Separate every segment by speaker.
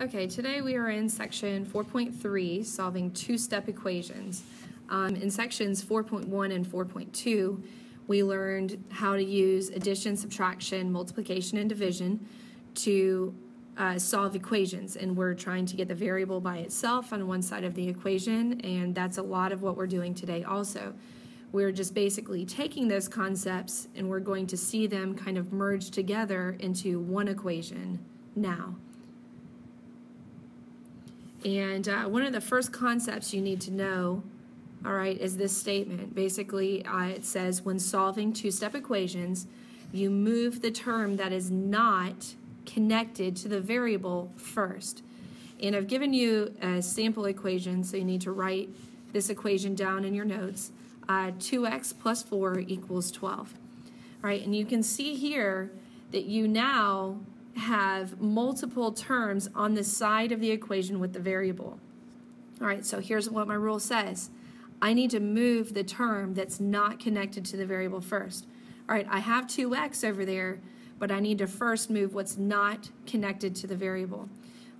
Speaker 1: Okay, today we are in section 4.3, solving two-step equations. Um, in sections 4.1 and 4.2, we learned how to use addition, subtraction, multiplication, and division to uh, solve equations. And we're trying to get the variable by itself on one side of the equation, and that's a lot of what we're doing today also. We're just basically taking those concepts and we're going to see them kind of merge together into one equation now. And uh, one of the first concepts you need to know, all right, is this statement. Basically, uh, it says when solving two step equations, you move the term that is not connected to the variable first. And I've given you a sample equation, so you need to write this equation down in your notes. Uh, 2x plus 4 equals 12. All right, and you can see here that you now have multiple terms on the side of the equation with the variable. All right, so here's what my rule says. I need to move the term that's not connected to the variable first. All right, I have 2x over there, but I need to first move what's not connected to the variable.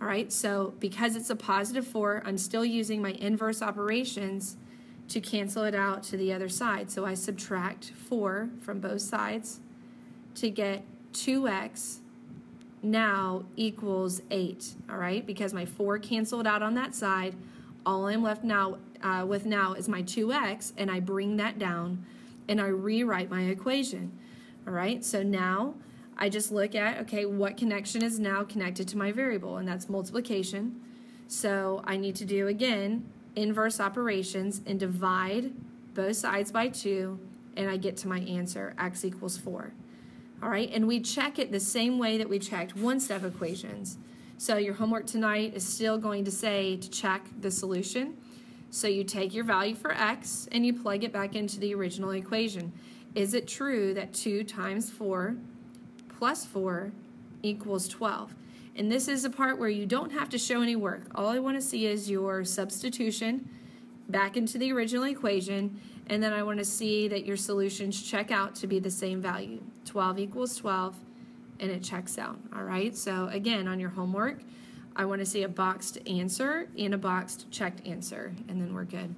Speaker 1: All right, so because it's a positive 4, I'm still using my inverse operations to cancel it out to the other side. So I subtract 4 from both sides to get 2x now equals 8, all right? Because my 4 canceled out on that side. All I'm left now uh, with now is my 2x, and I bring that down, and I rewrite my equation, all right? So now I just look at, okay, what connection is now connected to my variable, and that's multiplication. So I need to do, again, inverse operations and divide both sides by 2, and I get to my answer, x equals 4 all right? And we check it the same way that we checked one-step equations. So your homework tonight is still going to say to check the solution. So you take your value for x and you plug it back into the original equation. Is it true that 2 times 4 plus 4 equals 12? And this is a part where you don't have to show any work. All I want to see is your substitution back into the original equation and then I want to see that your solutions check out to be the same value. 12 equals 12, and it checks out. All right, so again, on your homework, I want to see a boxed answer and a boxed checked answer, and then we're good.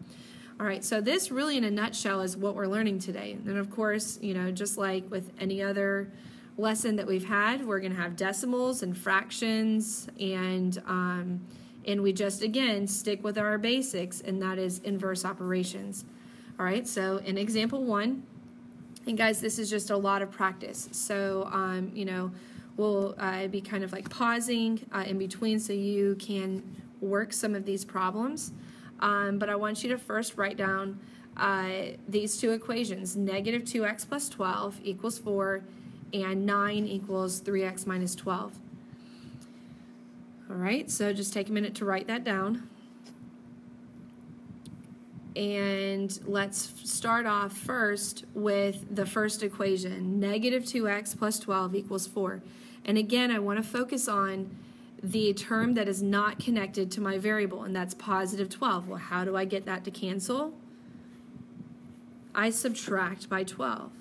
Speaker 1: All right, so this really in a nutshell is what we're learning today. And of course, you know, just like with any other lesson that we've had, we're going to have decimals and fractions, and um, and we just again stick with our basics, and that is inverse operations. All right, so in example one, and guys, this is just a lot of practice. So, um, you know, we'll uh, be kind of like pausing uh, in between so you can work some of these problems. Um, but I want you to first write down uh, these two equations. Negative 2x plus 12 equals 4, and 9 equals 3x minus 12. All right, so just take a minute to write that down. And let's start off first with the first equation. Negative 2x plus 12 equals 4. And again, I want to focus on the term that is not connected to my variable, and that's positive 12. Well, how do I get that to cancel? I subtract by 12.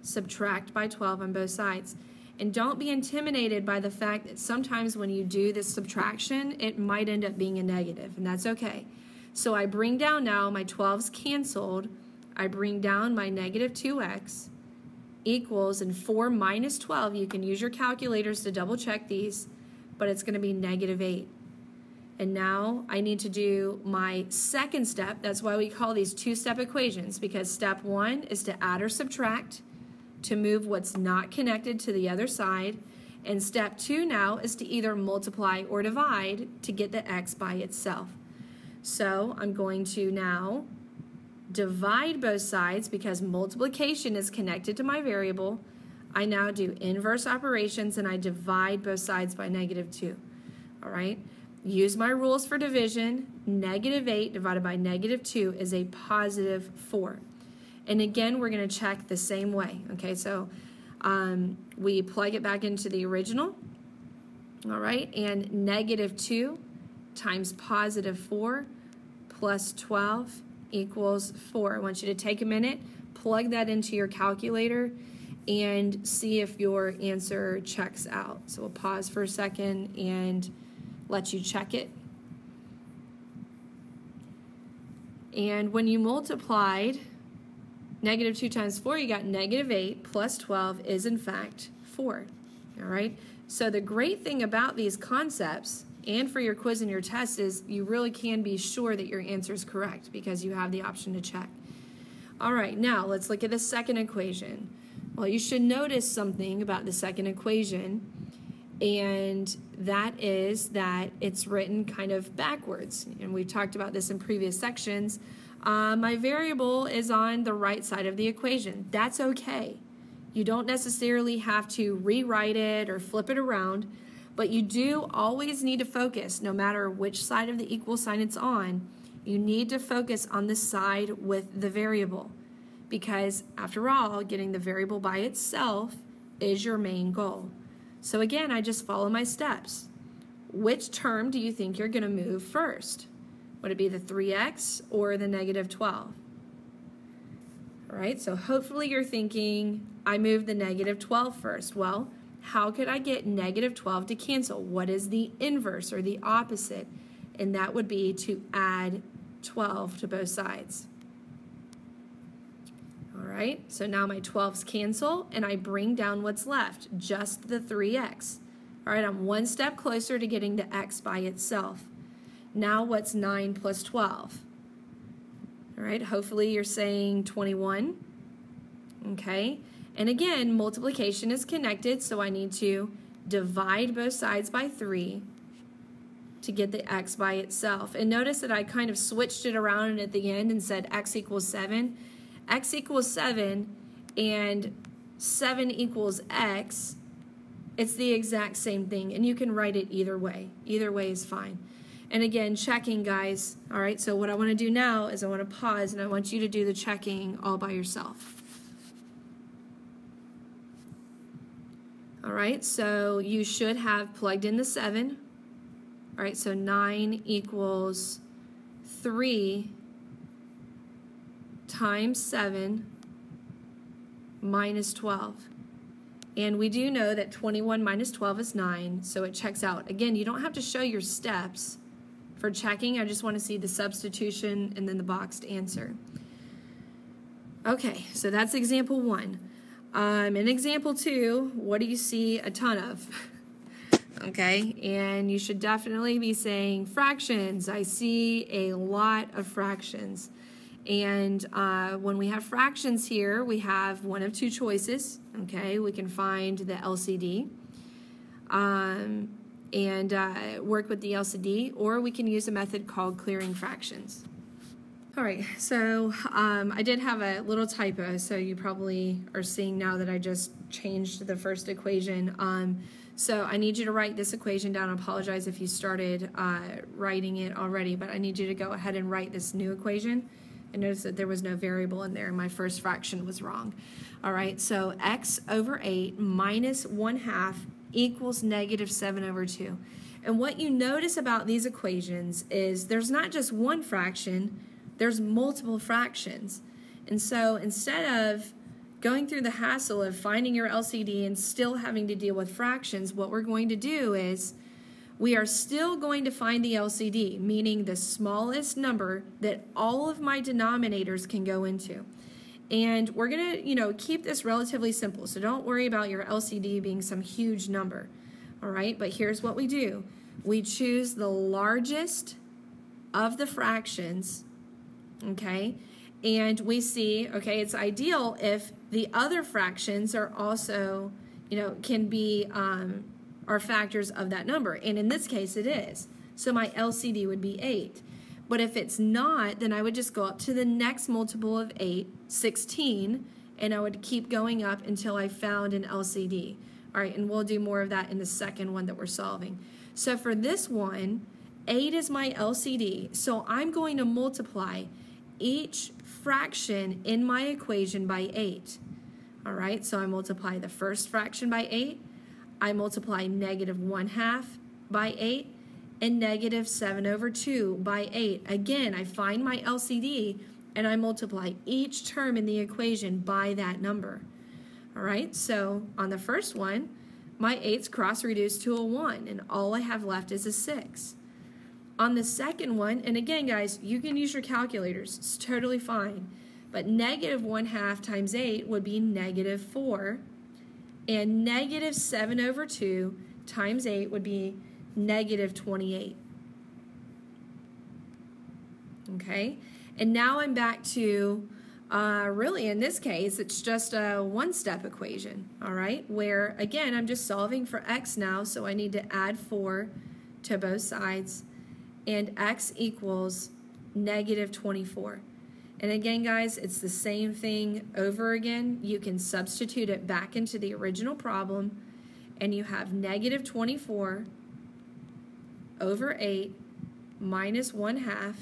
Speaker 1: Subtract by 12 on both sides. And don't be intimidated by the fact that sometimes when you do this subtraction, it might end up being a negative, and that's okay. So I bring down now my 12's canceled. I bring down my negative 2x equals, and 4 minus 12, you can use your calculators to double check these, but it's going to be negative 8. And now I need to do my second step. That's why we call these two-step equations, because step one is to add or subtract to move what's not connected to the other side. And step two now is to either multiply or divide to get the x by itself. So I'm going to now divide both sides because multiplication is connected to my variable. I now do inverse operations and I divide both sides by negative 2. All right? Use my rules for division. Negative 8 divided by negative 2 is a positive 4. And again, we're going to check the same way. Okay, so um, we plug it back into the original. All right, and negative 2 times positive 4 plus 12 equals 4. I want you to take a minute, plug that into your calculator, and see if your answer checks out. So we'll pause for a second and let you check it. And when you multiplied negative 2 times 4, you got negative 8 plus 12 is in fact 4. All right? So the great thing about these concepts and for your quiz and your test is you really can be sure that your answer is correct because you have the option to check. All right, now let's look at the second equation. Well, you should notice something about the second equation, and that is that it's written kind of backwards. And we've talked about this in previous sections. Uh, my variable is on the right side of the equation. That's okay. You don't necessarily have to rewrite it or flip it around, but you do always need to focus, no matter which side of the equal sign it's on, you need to focus on the side with the variable because after all, getting the variable by itself is your main goal. So again, I just follow my steps. Which term do you think you're going to move first? Would it be the 3x or the negative 12? All right, so hopefully you're thinking, I moved the negative 12 first. Well, how could I get negative 12 to cancel? What is the inverse or the opposite? And that would be to add 12 to both sides. All right, so now my 12s cancel and I bring down what's left, just the 3x. All right, I'm one step closer to getting to x by itself. Now what's 9 plus 12? All right, hopefully you're saying 21. Okay, and again, multiplication is connected, so I need to divide both sides by 3 to get the x by itself. And notice that I kind of switched it around at the end and said x equals 7 x equals 7 and 7 equals x, it's the exact same thing. And you can write it either way. Either way is fine. And again, checking, guys. All right, so what I want to do now is I want to pause and I want you to do the checking all by yourself. All right, so you should have plugged in the 7. All right, so 9 equals 3 times 7 minus 12. And we do know that 21 minus 12 is 9, so it checks out. Again, you don't have to show your steps for checking. I just want to see the substitution and then the boxed answer. Okay, so that's example one. Um, in example two, what do you see a ton of? okay, and you should definitely be saying fractions. I see a lot of fractions. And uh, when we have fractions here, we have one of two choices. Okay, we can find the LCD um, and uh, work with the LCD, or we can use a method called clearing fractions. All right, so um, I did have a little typo, so you probably are seeing now that I just changed the first equation. Um, so I need you to write this equation down. I apologize if you started uh, writing it already, but I need you to go ahead and write this new equation. And notice that there was no variable in there. My first fraction was wrong. All right, so x over 8 minus 1 half equals negative 7 over 2. And what you notice about these equations is there's not just one fraction, there's multiple fractions. And so instead of going through the hassle of finding your LCD and still having to deal with fractions, what we're going to do is we are still going to find the LCD, meaning the smallest number that all of my denominators can go into. And we're going to, you know, keep this relatively simple. So don't worry about your LCD being some huge number. All right, but here's what we do. We choose the largest of the fractions, okay? And we see, okay, it's ideal if the other fractions are also, you know, can be um, are factors of that number. And in this case, it is. So my LCD would be 8. But if it's not, then I would just go up to the next multiple of 8, 16, and I would keep going up until I found an LCD. All right, and we'll do more of that in the second one that we're solving. So for this one, 8 is my LCD. So I'm going to multiply each fraction in my equation by 8. All right, so I multiply the first fraction by 8, I multiply negative 1 half by 8 and negative 7 over 2 by 8. Again, I find my LCD and I multiply each term in the equation by that number. All right, so on the first one, my 8's cross reduced to a 1, and all I have left is a 6. On the second one, and again, guys, you can use your calculators. It's totally fine. But negative 1 half times 8 would be negative 4. And negative 7 over 2 times 8 would be negative 28. Okay? And now I'm back to, uh, really in this case, it's just a one-step equation, all right? Where, again, I'm just solving for x now, so I need to add 4 to both sides and x equals negative 24. And again, guys, it's the same thing over again. You can substitute it back into the original problem, and you have negative 24 over 8 minus 1 half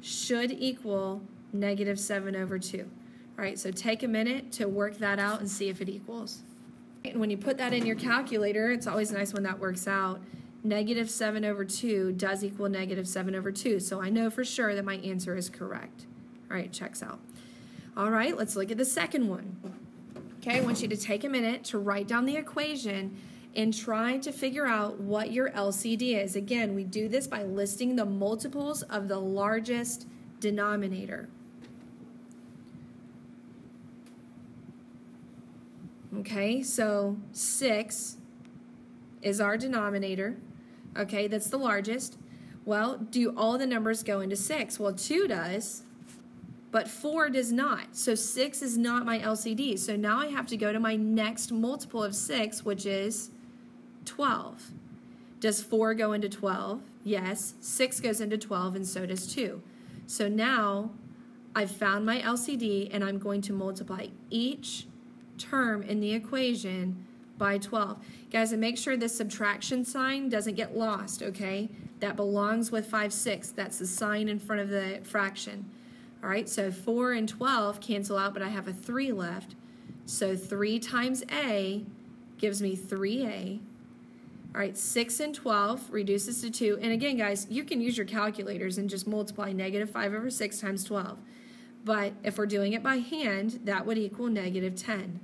Speaker 1: should equal negative 7 over 2. All right, so take a minute to work that out and see if it equals. And when you put that in your calculator, it's always nice when that works out negative 7 over 2 does equal negative 7 over 2. So I know for sure that my answer is correct. All right, checks out. All right, let's look at the second one. Okay, I want you to take a minute to write down the equation and try to figure out what your LCD is. Again, we do this by listing the multiples of the largest denominator. Okay, so 6 is our denominator. Okay, that's the largest. Well, do all the numbers go into 6? Well, 2 does, but 4 does not. So 6 is not my LCD. So now I have to go to my next multiple of 6, which is 12. Does 4 go into 12? Yes. 6 goes into 12, and so does 2. So now I've found my LCD, and I'm going to multiply each term in the equation by 12. Guys, and make sure this subtraction sign doesn't get lost, okay? That belongs with 5 6. That's the sign in front of the fraction. All right, so 4 and 12 cancel out, but I have a 3 left. So 3 times A gives me 3A. All right, 6 and 12 reduces to 2. And again, guys, you can use your calculators and just multiply negative 5 over 6 times 12. But if we're doing it by hand, that would equal negative 10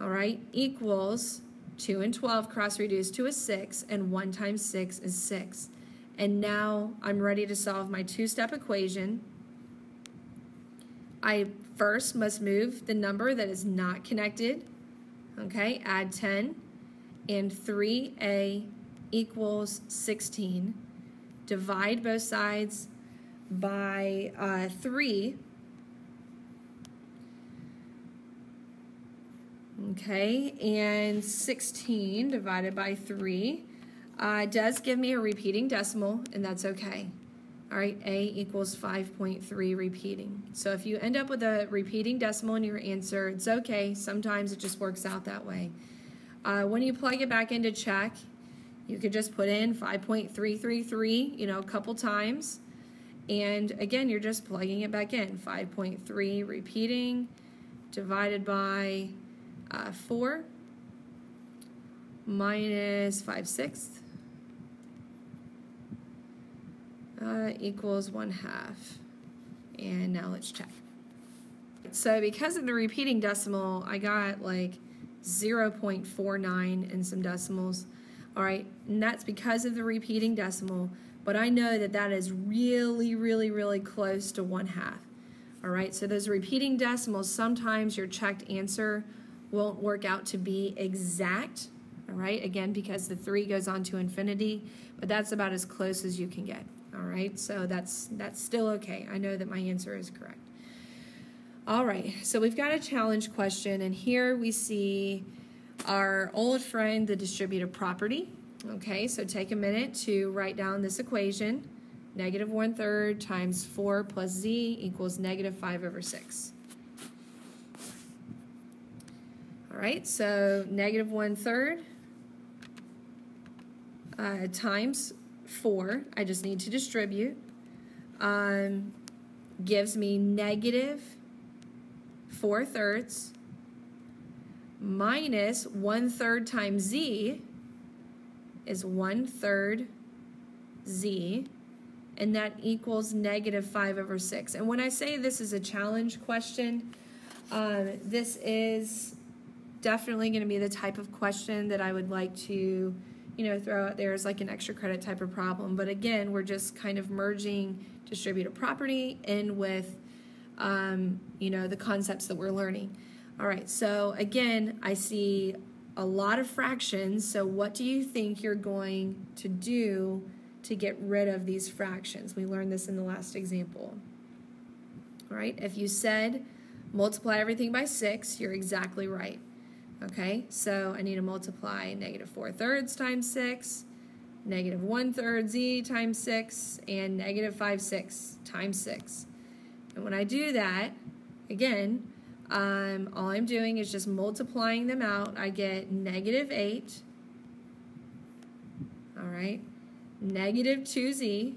Speaker 1: all right, equals 2 and 12 cross reduced to a 6, and 1 times 6 is 6. And now I'm ready to solve my two-step equation. I first must move the number that is not connected, okay, add 10, and 3a equals 16. Divide both sides by uh, 3, Okay, and 16 divided by 3 uh, does give me a repeating decimal, and that's okay. All right, A equals 5.3 repeating. So if you end up with a repeating decimal in your answer, it's okay. Sometimes it just works out that way. Uh, when you plug it back into check, you could just put in 5.333, you know, a couple times. And again, you're just plugging it back in. 5.3 repeating divided by uh, 4 minus 5 sixths uh, equals 1 half. And now let's check. So because of the repeating decimal, I got like 0.49 and some decimals. All right, and that's because of the repeating decimal, but I know that that is really, really, really close to 1 half. All right, so those repeating decimals, sometimes your checked answer won't work out to be exact, all right? Again, because the 3 goes on to infinity, but that's about as close as you can get, all right? So that's, that's still okay. I know that my answer is correct. All right, so we've got a challenge question, and here we see our old friend, the distributive property. Okay, so take a minute to write down this equation. Negative one third times 4 plus z equals negative 5 over 6. All right, so negative one third uh, times four, I just need to distribute, um, gives me negative four thirds minus one third times z is one third z, and that equals negative 5 over 6. And when I say this is a challenge question, um, this is definitely going to be the type of question that I would like to, you know, throw out there as like an extra credit type of problem. But again, we're just kind of merging distributive property in with, um, you know, the concepts that we're learning. All right, so again, I see a lot of fractions. So what do you think you're going to do to get rid of these fractions? We learned this in the last example. All right, if you said multiply everything by 6, you're exactly right. Okay, so I need to multiply negative 4 thirds times 6, negative 1 third z times 6, and negative 5 6 times 6. And when I do that, again, um, all I'm doing is just multiplying them out. I get negative 8, all right, negative 2z,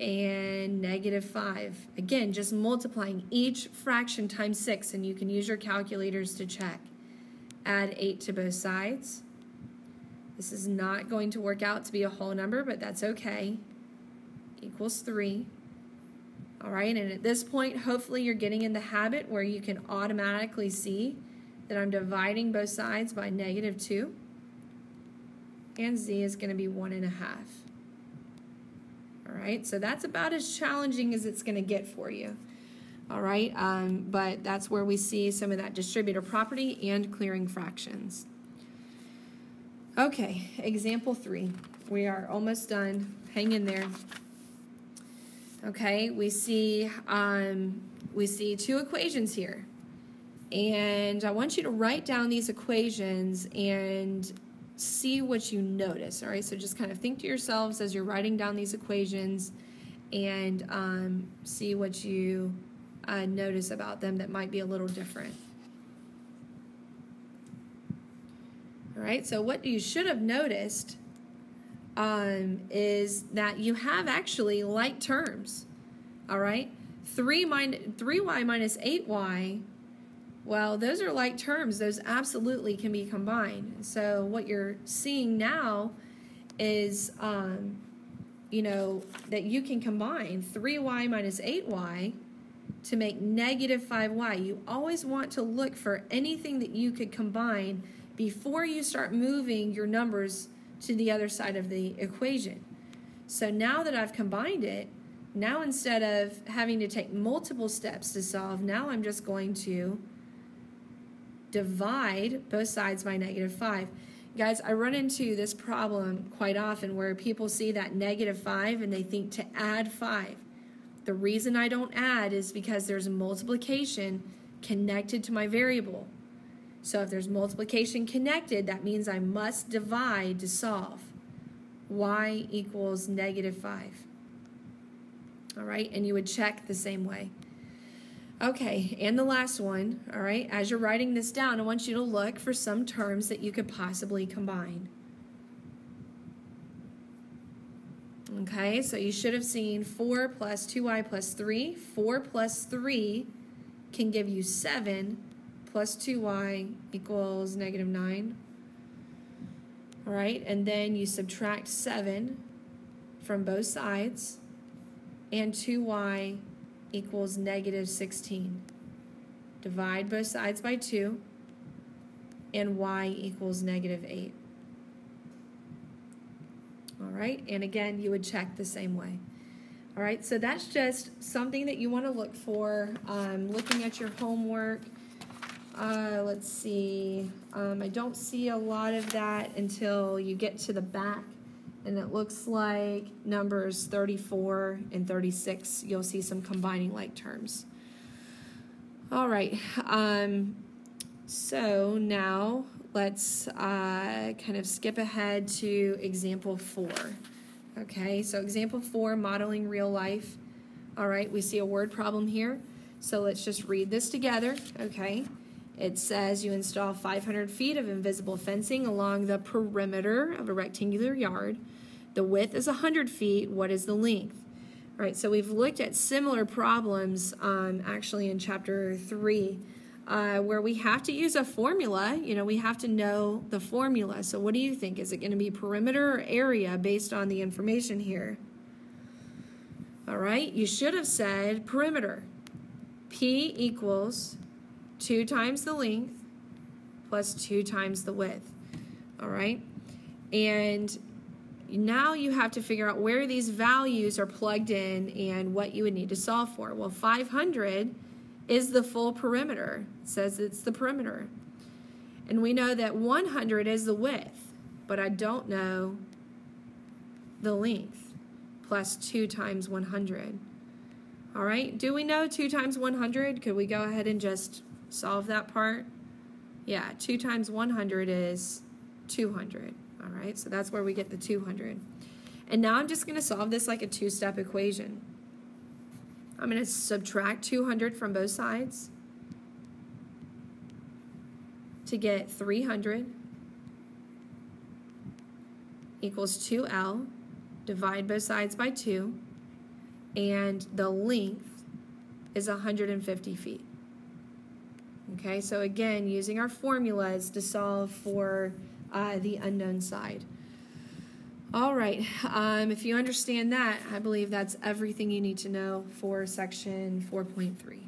Speaker 1: and negative 5. Again, just multiplying each fraction times 6, and you can use your calculators to check. Add 8 to both sides. This is not going to work out to be a whole number, but that's okay. Equals 3. All right, and at this point, hopefully you're getting in the habit where you can automatically see that I'm dividing both sides by negative 2. And z is going to be 1 and a half. All right, so that's about as challenging as it's going to get for you. All right, um, but that's where we see some of that distributive property and clearing fractions. Okay, example three. We are almost done. Hang in there. Okay, we see um, we see two equations here, and I want you to write down these equations and see what you notice. All right, so just kind of think to yourselves as you're writing down these equations and um, see what you uh, notice about them that might be a little different. All right, so what you should have noticed um, is that you have actually like terms. All right, 3 minus 3y minus 8y well, those are like terms. Those absolutely can be combined. So what you're seeing now is, um, you know, that you can combine 3y minus 8y to make negative 5y. You always want to look for anything that you could combine before you start moving your numbers to the other side of the equation. So now that I've combined it, now instead of having to take multiple steps to solve, now I'm just going to divide both sides by negative 5. Guys, I run into this problem quite often where people see that negative 5 and they think to add 5. The reason I don't add is because there's multiplication connected to my variable. So if there's multiplication connected, that means I must divide to solve. y equals negative 5. All right, and you would check the same way. Okay, and the last one, all right, as you're writing this down, I want you to look for some terms that you could possibly combine. Okay, so you should have seen 4 plus 2y plus 3. 4 plus 3 can give you 7 plus 2y equals negative 9. All right, and then you subtract 7 from both sides, and 2y equals negative 16. Divide both sides by 2, and y equals negative 8. All right, and again, you would check the same way. All right, so that's just something that you want to look for. Um, looking at your homework, uh, let's see, um, I don't see a lot of that until you get to the back and it looks like numbers 34 and 36, you'll see some combining like terms. All right, um, so now let's uh, kind of skip ahead to example four. Okay, so example four, modeling real life. All right, we see a word problem here. So let's just read this together, okay? It says you install 500 feet of invisible fencing along the perimeter of a rectangular yard. The width is 100 feet. What is the length? All right, so we've looked at similar problems um, actually in chapter 3 uh, where we have to use a formula. You know, we have to know the formula. So what do you think? Is it going to be perimeter or area based on the information here? All right, you should have said perimeter. P equals 2 times the length plus 2 times the width. All right? And now you have to figure out where these values are plugged in and what you would need to solve for. Well, 500 is the full perimeter. It says it's the perimeter. And we know that 100 is the width, but I don't know the length plus 2 times 100. All right, do we know 2 times 100? Could we go ahead and just solve that part? Yeah, 2 times 100 is 200. All right, so that's where we get the 200. And now I'm just going to solve this like a two-step equation. I'm going to subtract 200 from both sides to get 300 equals 2L. Divide both sides by 2. And the length is 150 feet. Okay, so again, using our formulas to solve for uh, the unknown side. All right, um, if you understand that, I believe that's everything you need to know for section 4.3.